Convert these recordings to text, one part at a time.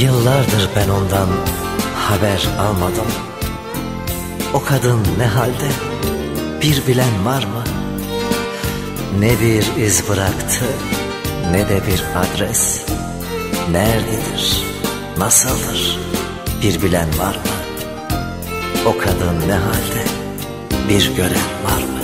Yıllardır ben ondan haber almadım O kadın ne halde bir bilen var mı? Ne bir iz bıraktı ne de bir adres Nerededir, nasıldır bir bilen var mı? O kadın ne halde bir gören var mı?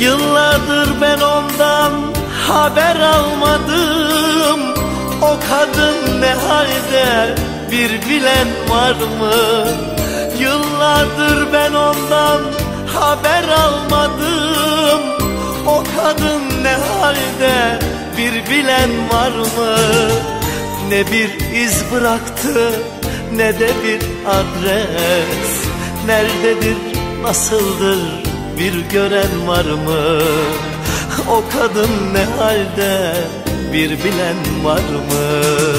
Yıllardır ben ondan haber almadım O kadın ne halde bir bilen var mı? Yıllardır ben ondan haber almadım O kadın ne halde bir bilen var mı? Ne bir iz bıraktı ne de bir adres Nerededir, nasıldır bir gören var mı? O kadın ne halde bir bilen var mı?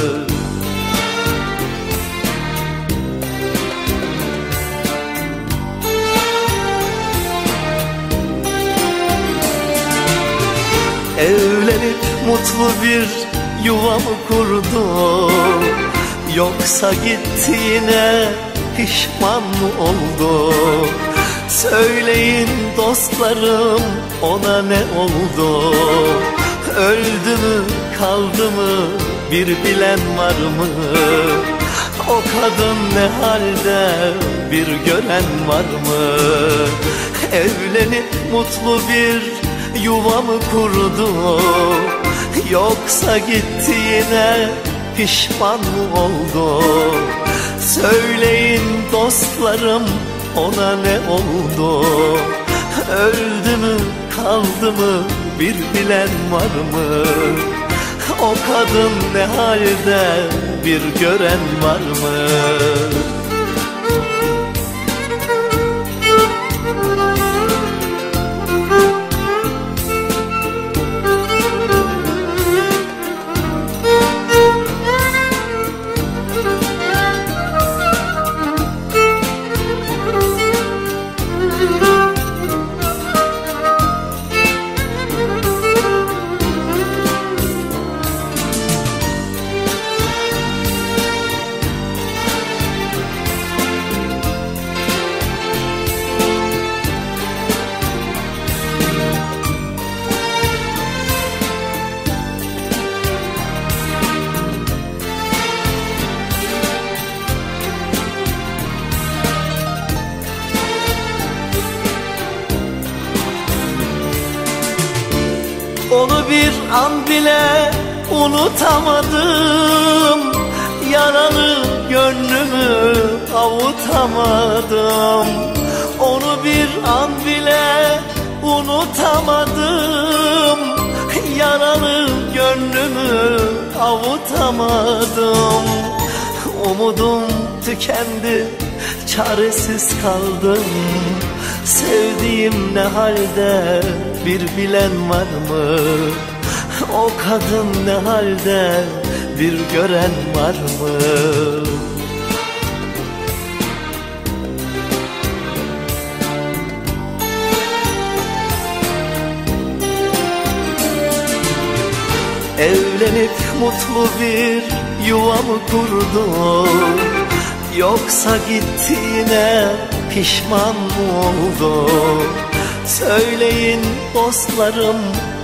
Evlenip mutlu bir yuvamı kurdum Yoksa gittiğine pişman mı oldu? Söyleyin dostlarım ona ne oldu? Öldü mü kaldı mı? Bir bilen var mı? O kadın ne halde? Bir gören var mı? Evlenip mutlu bir yuvamı kurdu? Yoksa gitti yine pişman mı oldu? Söyleyin dostlarım ona ne oldu? Öldü mü kaldı mı? Bir bilen var mı? O kadın ne halde? Bir gören var mı Onu bir an bile unutamadım. Yaralı gönlümü avutamadım. Onu bir an bile unutamadım. Yaralı gönlümü avutamadım. Umudum tükendi, çaresiz kaldım Sevdiğim ne halde bir bilen var mı? O kadın ne halde bir gören var mı? Evlenip mutlu bir yuvamı kurdum Yoksa gittiğine pişman mı oldu? Söyleyin dostlarım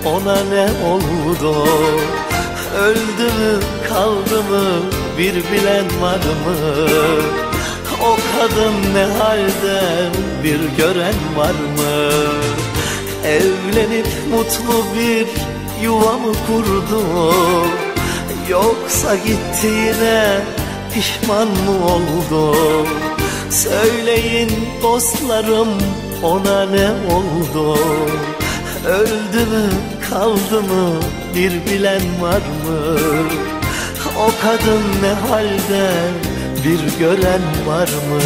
ona ne oldu? Öldü mü kaldı mı bir bilen var mı? O kadın ne halde bir gören var mı? Evlenip mutlu bir yuvamı kurdu? Yoksa gittiğine pişman mı oldu Söyleyin dostlarım ona ne oldu? Öldü mü kaldı mı bir bilen var mı? O kadın ne halde bir gören var mı?